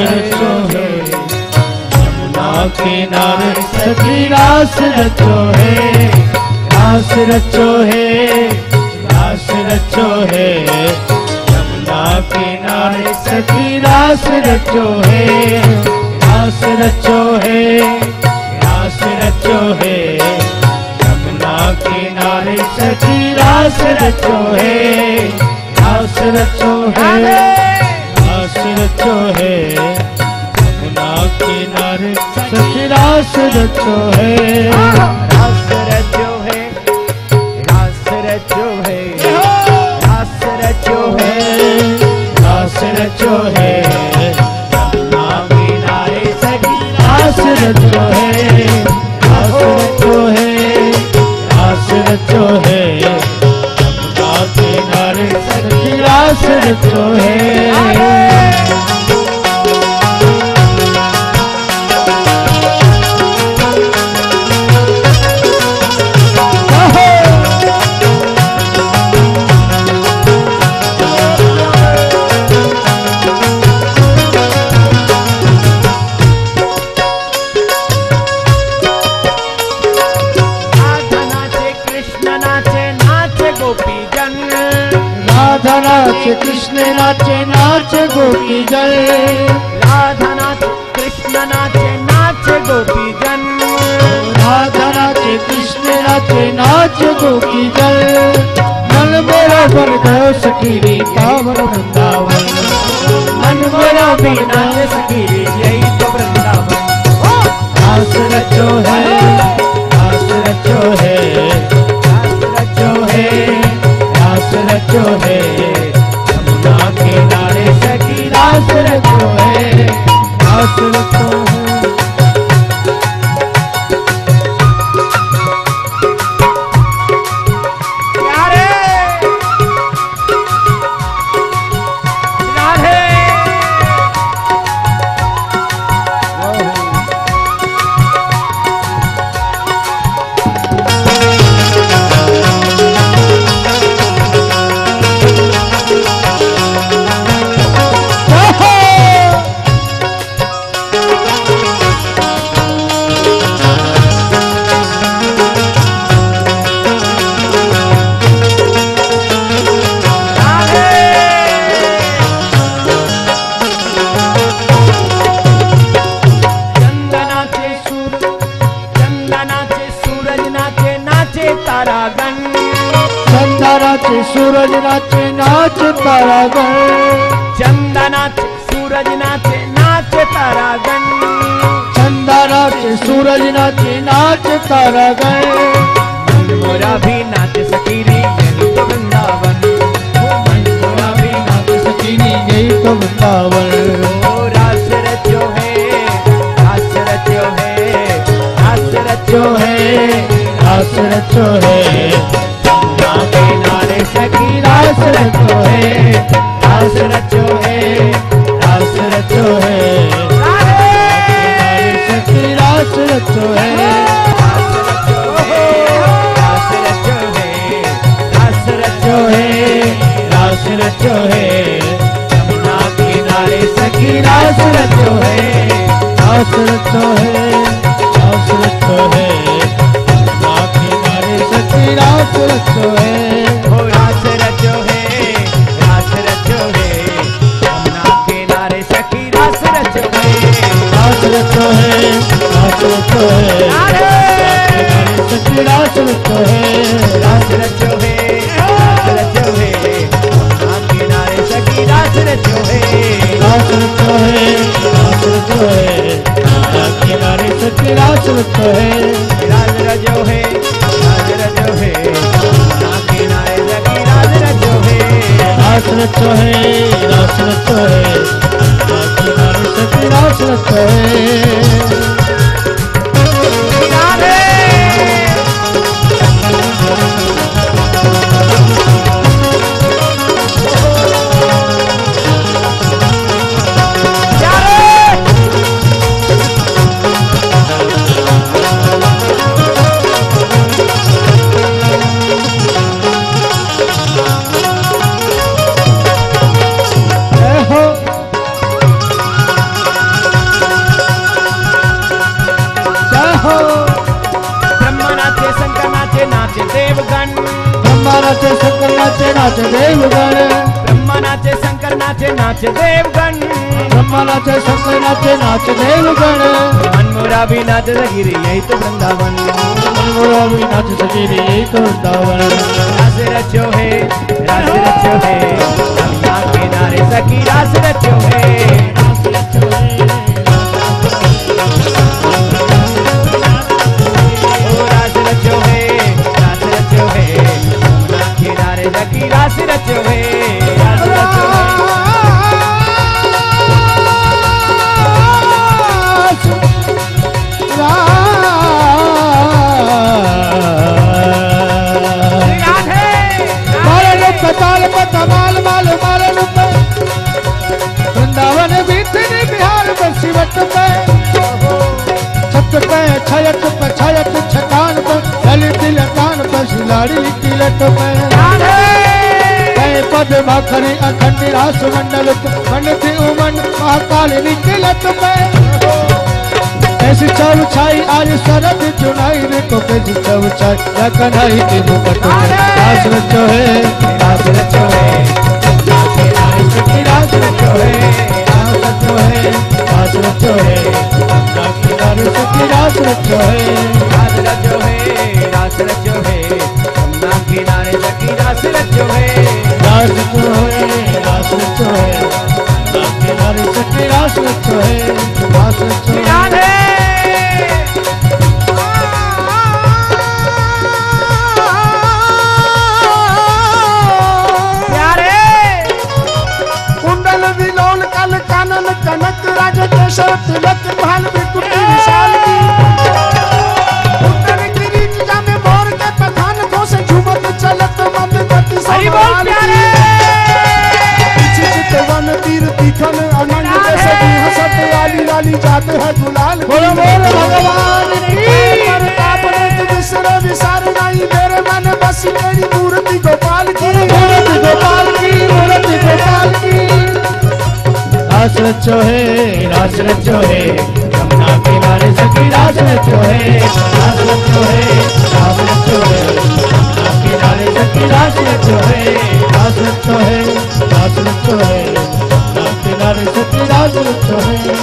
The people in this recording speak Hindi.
रचो है यमुना किनारे सखी रास रचो है रास रचो है रास रचो है यमुना किनारे सखी रास रचो है। रास रचो है रास रचो है। यमुना किनारे सखी रास रचो है, रास रचो है, रास रचो है। यमुना किनारे सखी रास रचो है, रास रचो है, रास रचो है, रास रचो है, रास रचो है। रास रचो है नाचे कृष्ण नाचे नाचे गोपी जल राधा नाचे कृष्ण नाचे नाचे गोपी जन राधा नाचे कृष्ण नाचे नाचे गोपी जल मन मेरा बन गयो सखीरी पावन वृंदावन मन मेरा नाच सखीरी तारागण। चंदनाचे सूरज नाचे नाच तारागण। चंदनाचे सूरज नाचे नाचे तारागण। चंदनाचे सूरज नाचे नाच तारागण। मोरा भी नाच सकीरी यही तो वृंदावन। मन मोरा भी नाच सकीनी यही तो वृंदावन। है है जो है। रास रचो है। यमुना किनारे है। रास रचो है रास रचो है। है। रास रचो है रचो है। किनारे सखी रास है। है। रचो है। ओ रास रचो है रास रचो है। यमुना किनारे सखी रास रचो है। रास रचो है रास रचो है। राधे! सखी रास रचो है। रचो है रास है। नाचे शंकर नाचे नाचे देवगण। ब्रह्मा नाचे शंकर नाचे नाचे देवगण। ब्रह्मा नाचे शंकर नाचे नाचे देवगण। मनमोरा भी नाच लगी रे यही तो वृंदावन। मनमोरा भी नाच सजीवी यही तो वृंदावन। रास रचो है रास रचो है। गंगा किनारे सखी रास वृंदावन बीतन बिहार में शिवट पे। छत पे छयत पे छयत छटान पे ललित लटान पे शिलाड़ी तिलट पे। पद माखरी अखंड रास मंडल मंडती उमन महाकाल निकलत में ऐसी चव छाई आज सरद चुनाई रे को कैसी चव छाई या के मुकट रास रचो है तीखन अनंग जैसे हसत लाली लाली जाते हैं गुलाल की। बोलो बोलो। भगवान की पर आपने तुझ विसार नहीं। मेरे मन बस तेरी मूर्ति गोपाल की। मूर्ति गोपाल की मूर्ति गोपाल की। रास रचो है रास रचो है गंगा किनारे सखी रास रचो है रास रचो है रास रचो है गंगा किनारे सखी रास रचो है रास रचो है रास रचो है रास रचो है